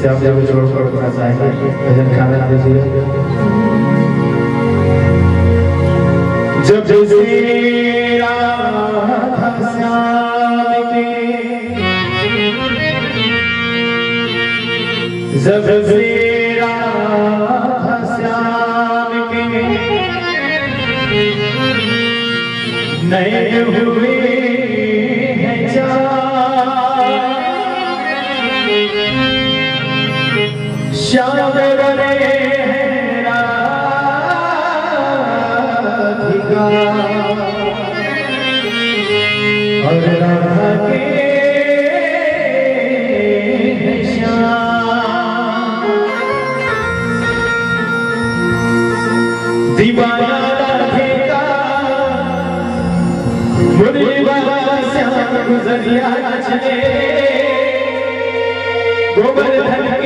سیاب جاوی چھوڑ کر اپنا سائیں گے اجن کھانا دیجیے جب جیسی شام رے گزریا گوبر دھن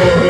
Yeah.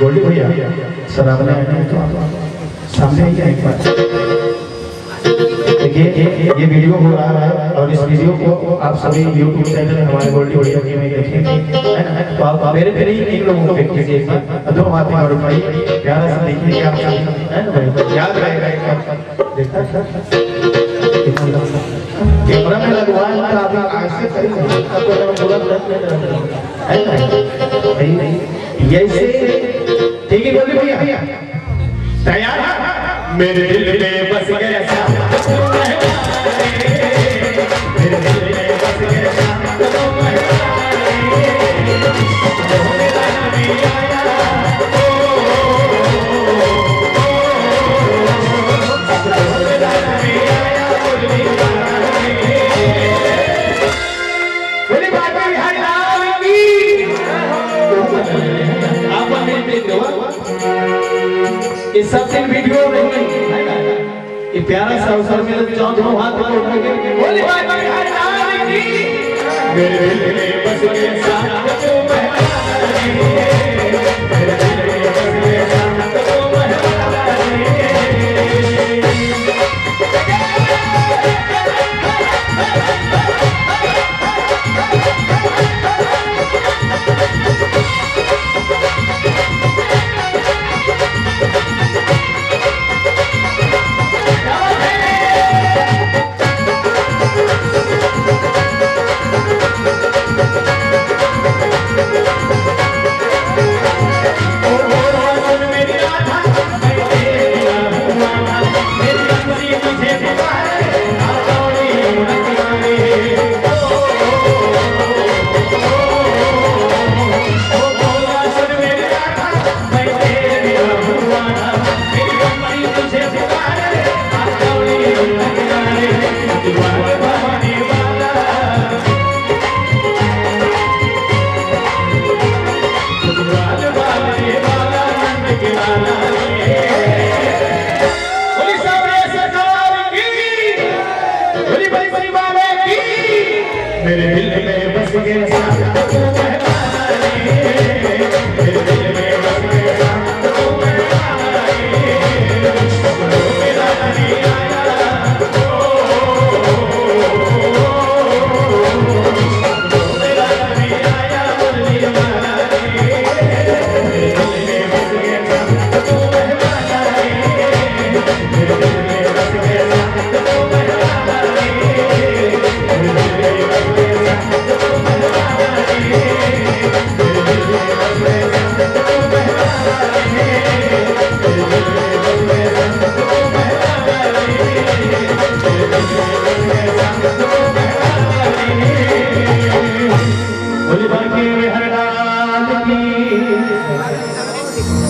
گولڈی بھیا سلام علیکم سامنے ہی ایک بات دیکھیے یہ ویڈیو ہو رہا ہے اور اس ویڈیو کو آپ سبھی یوٹیوب چینل ہمارے گولڈی بھیا کے میں دیکھیں تو آپ میرے میرے ہی ان لوگوں کو دیکھیں ایک بار دو باتیں اور بھائی پیارا سے دیکھیے کہ آپ یاد رہے گا دیکھا میرے دل میں بس گیا میرے دل میں بس گیا یہ سب سے ویڈیو نہیں یہ پیارا سا اوسر ملے چاندوں ہاتھ پر اٹھ کے بولی بھائی بھائی ہر نام کی میرے بس کے ساتھ میرے دل میں بس گیا سایہ